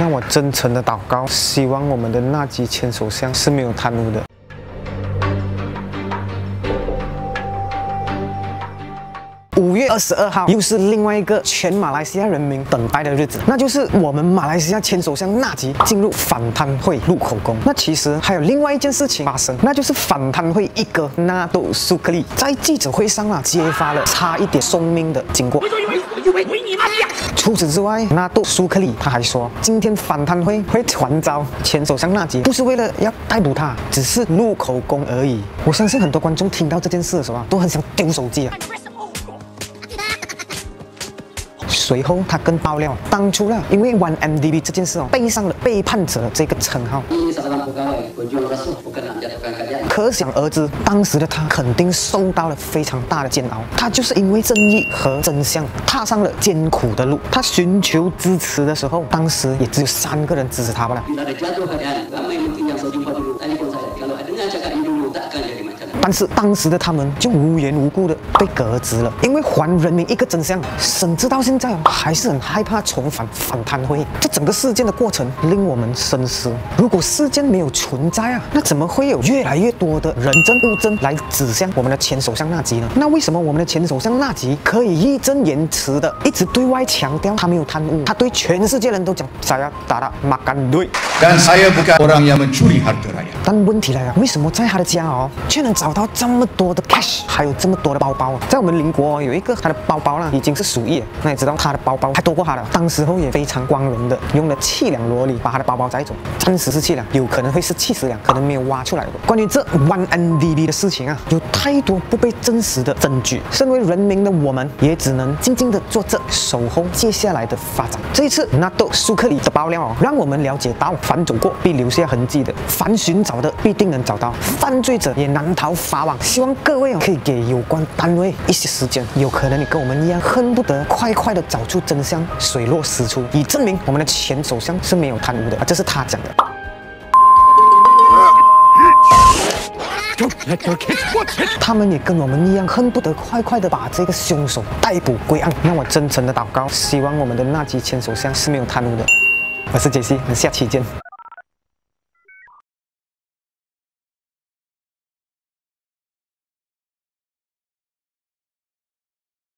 那我真诚的祷告，希望我们的那几千手相是没有贪污的。月二十二号，又是另外一个全马来西亚人民等待的日子，那就是我们马来西亚前首相纳吉进入反贪会录口供。那其实还有另外一件事情发生，那就是反贪会一哥纳豆苏克利在记者会上啊揭发了差一点送命的经过。除此之外，纳豆苏克利他还说，今天反贪会会传召前首相纳吉，不是为了要逮捕他，只是录口供而已。我相信很多观众听到这件事的时候啊，都很想丢手机啊。随后，他更爆料，当初呢，因为 OneMDB 这件事哦，背上了背叛者这个称号。可想而知，当时的他肯定受到了非常大的煎熬。他就是因为正义和真相，踏上了艰苦的路。他寻求支持的时候，当时也只有三个人支持他罢了。但是当时的他们就无缘无故的被革职了，因为还人民一个真相，甚至到现在还是很害怕重返反贪会。这整个事件的过程令我们深思：如果事件没有存在啊，那怎么会有越来越多的人证物证来指向我们的前首相纳吉呢？那为什么我们的前首相纳吉可以义正言辞的一直对外强调他没有贪污，他对全世界人都讲 saya tak makan duit。Dan saya bukan orang yang mencuri harta raya。但问题来了，为什么在他的家哦，却能找到这么多的 cash，还有这么多的包包？在我们邻国有一个他的包包啦，已经是鼠疫。那也知道他的包包还多过他的，当时候也非常光荣的用了七两罗里把他的包包摘走，暂时是七两，有可能会是七十两，可能没有挖出来的。关于这 One NDB 的事情啊，有太多不被证实的证据。身为人民的我们，也只能静静的坐着，守候接下来的发展。这一次纳豆苏克里的爆料哦，让我们了解到。凡走过必留下痕迹的，凡寻找的必定能找到，犯罪者也难逃法网。希望各位可以给有关单位一些时间，有可能你跟我们一样，恨不得快快的找出真相，水落石出，以证明我们的前首相是没有贪污的啊！这是他讲的。他们也跟我们一样，恨不得快快的把这个凶手逮捕归案。让我真诚的祷告，希望我们的那几前首相是没有贪污的。我是杰西，我们下期见。